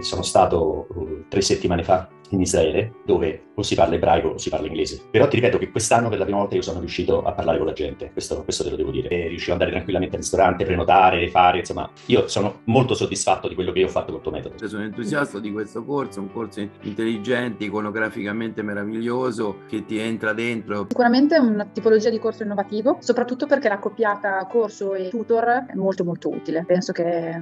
sono stato uh, tre settimane fa in Israele, dove o si parla ebraico o si parla inglese. Però ti ripeto che quest'anno per la prima volta io sono riuscito a parlare con la gente, questo, questo te lo devo dire. E riuscivo ad andare tranquillamente al ristorante, prenotare, fare, insomma, io sono molto soddisfatto di quello che io ho fatto col tuo metodo. Sono entusiasta di questo corso, un corso intelligente, iconograficamente meraviglioso, che ti entra dentro. Sicuramente è una tipologia di corso innovativo, soprattutto perché l'accoppiata corso e tutor è molto molto utile. Penso che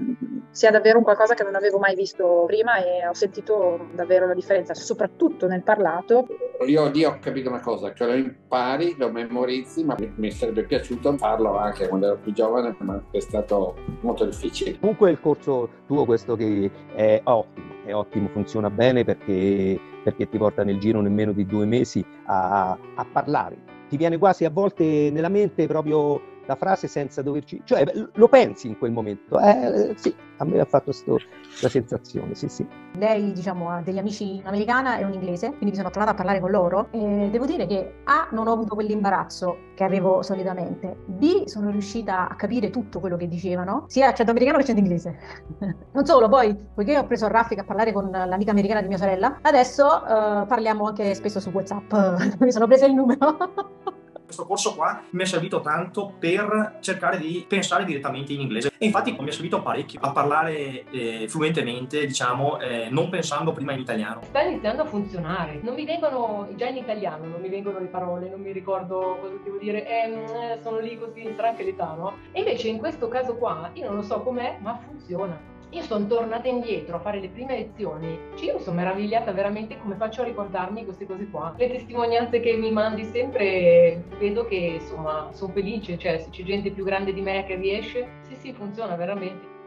sia davvero un qualcosa che non avevo mai visto prima e ho sentito davvero la differenza soprattutto nel parlato. Io lì ho capito una cosa, che lo impari, lo memorizzi, ma mi sarebbe piaciuto farlo anche quando ero più giovane, ma è stato molto difficile. Comunque il corso tuo, questo che è ottimo, è ottimo, funziona bene perché, perché ti porta nel giro nemmeno di due mesi a, a parlare. Ti viene quasi a volte nella mente proprio la frase senza doverci... cioè lo pensi in quel momento. Eh, sì, a me ha fatto questa sensazione, sì sì. Lei diciamo ha degli amici in americana e un inglese, quindi mi sono trovata a parlare con loro e devo dire che A non ho avuto quell'imbarazzo che avevo solitamente, B sono riuscita a capire tutto quello che dicevano, sia accento americano che accento inglese. non solo, poi poiché ho preso Raffica a parlare con l'amica americana di mia sorella, adesso uh, parliamo anche spesso su WhatsApp, mi sono presa il numero. questo corso qua mi è servito tanto per cercare di pensare direttamente in inglese e infatti mi è servito parecchio a parlare eh, fluentemente, diciamo, eh, non pensando prima in italiano. Sta iniziando a funzionare, non mi vengono, già in italiano, non mi vengono le parole, non mi ricordo cosa devo dire, eh, sono lì così in tranquillità, no? E invece in questo caso qua, io non lo so com'è, ma funziona. Io sono tornata indietro a fare le prime lezioni, io mi sono meravigliata veramente come faccio a ricordarmi queste cose qua. Le testimonianze che mi mandi sempre, vedo che insomma sono felice, cioè se c'è gente più grande di me che riesce, sì sì funziona veramente.